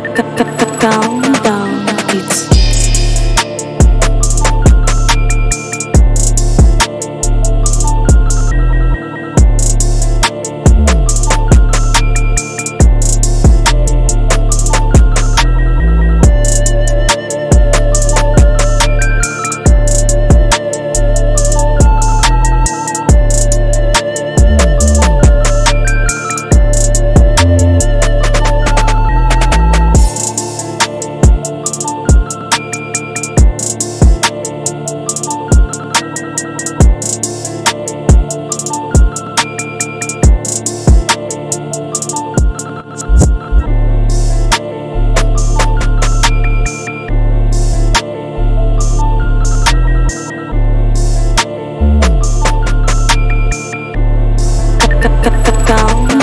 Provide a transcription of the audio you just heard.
Countdown Countdown